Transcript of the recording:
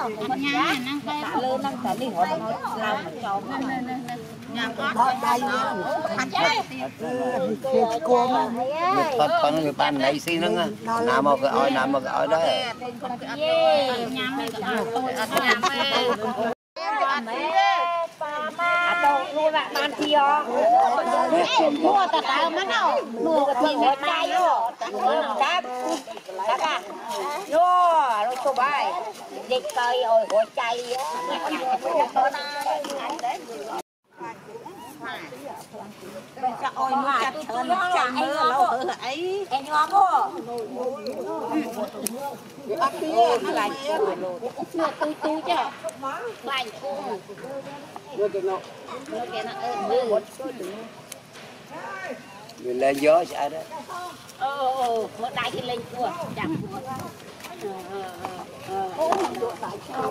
ញ៉ាំហ្នឹងតែលើហ្នឹងតែនេះរត់មកឡើងចោលហ្នឹងញ៉ាំអត់ដៃខាត់ទៀតគេគួមវាផុតផឹងវាបានណៃស៊ីហ្នឹងណាមកគេឲ្យណាមកគេឲ្យដែរញ៉ាំគេអត់អត់ញ៉ាំទេអត់ទេនេះវាបានទីអនេះជំនួសតើតើមិនណោនោះក៏ទីវាដៃហ្នឹងកាប់ Kakak, yo, lo coba. Dik kali oi gocai. Chắc ôi mà chân chẳng lâu ấy? Em ngon quá Bắt kia, nó lại tui tui chứ Lại cung Mưa kìa nó. Mưa kìa nó. Ơ mưa mình lên gió xa đó. Ờ, ờ, ờ, ờ, đại thì lên cua, chạm cua. Ờ, ờ, ờ, ờ, ờ,